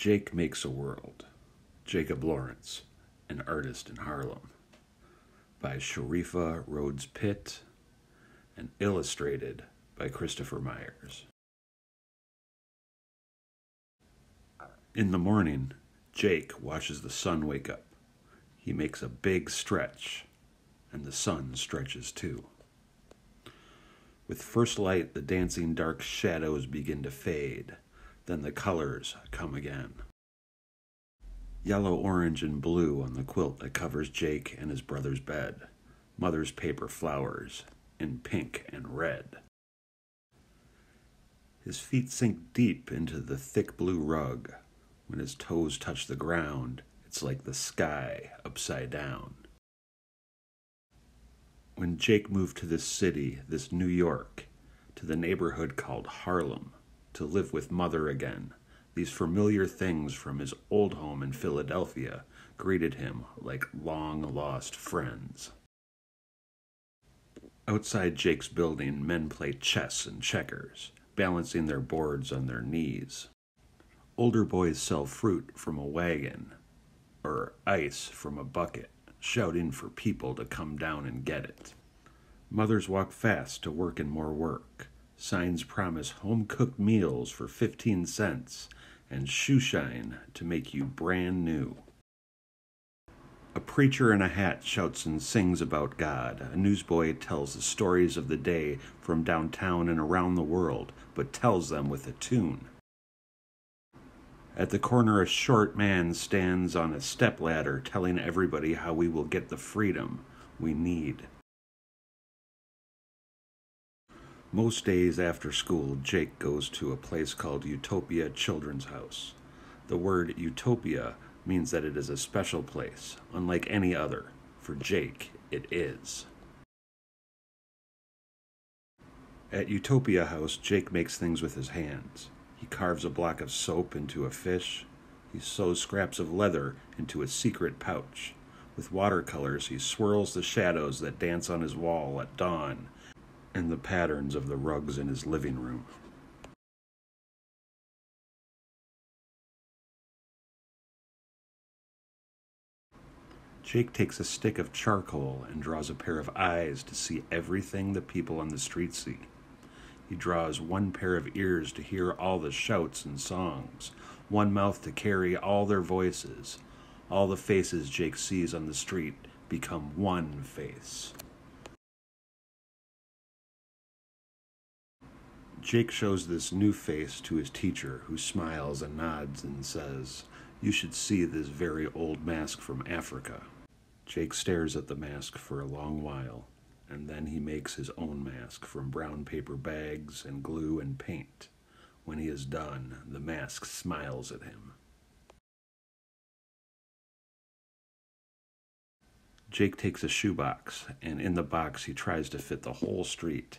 Jake Makes a World, Jacob Lawrence, an artist in Harlem, by Sharifa Rhodes Pitts, and illustrated by Christopher Myers. In the morning, Jake watches the sun wake up. He makes a big stretch, and the sun stretches too. With first light, the dancing dark shadows begin to fade then the colors come again. Yellow, orange, and blue on the quilt that covers Jake and his brother's bed. Mother's paper flowers in pink and red. His feet sink deep into the thick blue rug. When his toes touch the ground, it's like the sky upside down. When Jake moved to this city, this New York, to the neighborhood called Harlem, to live with mother again. These familiar things from his old home in Philadelphia greeted him like long lost friends. Outside Jake's building, men play chess and checkers, balancing their boards on their knees. Older boys sell fruit from a wagon or ice from a bucket, shouting for people to come down and get it. Mothers walk fast to work and more work. Signs promise home cooked meals for 15 cents and shoe shine to make you brand new. A preacher in a hat shouts and sings about God. A newsboy tells the stories of the day from downtown and around the world, but tells them with a tune. At the corner, a short man stands on a stepladder telling everybody how we will get the freedom we need. Most days after school, Jake goes to a place called Utopia Children's House. The word utopia means that it is a special place, unlike any other. For Jake, it is. At Utopia House, Jake makes things with his hands. He carves a block of soap into a fish. He sews scraps of leather into a secret pouch. With watercolors, he swirls the shadows that dance on his wall at dawn and the patterns of the rugs in his living room. Jake takes a stick of charcoal and draws a pair of eyes to see everything the people on the street see. He draws one pair of ears to hear all the shouts and songs, one mouth to carry all their voices. All the faces Jake sees on the street become one face. Jake shows this new face to his teacher, who smiles and nods and says, You should see this very old mask from Africa. Jake stares at the mask for a long while, and then he makes his own mask from brown paper bags and glue and paint. When he is done, the mask smiles at him. Jake takes a shoebox, and in the box he tries to fit the whole street.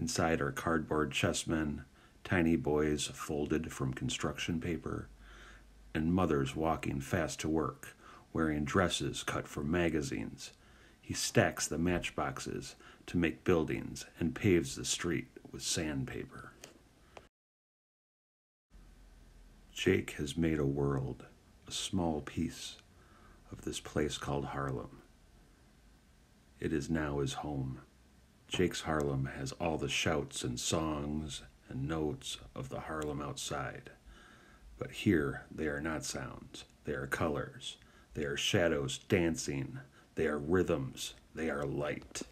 Inside are cardboard chessmen, tiny boys folded from construction paper, and mothers walking fast to work, wearing dresses cut from magazines. He stacks the matchboxes to make buildings and paves the street with sandpaper. Jake has made a world, a small piece of this place called Harlem. It is now his home. Jake's Harlem has all the shouts and songs and notes of the Harlem outside. But here they are not sounds, they are colors, they are shadows dancing, they are rhythms, they are light.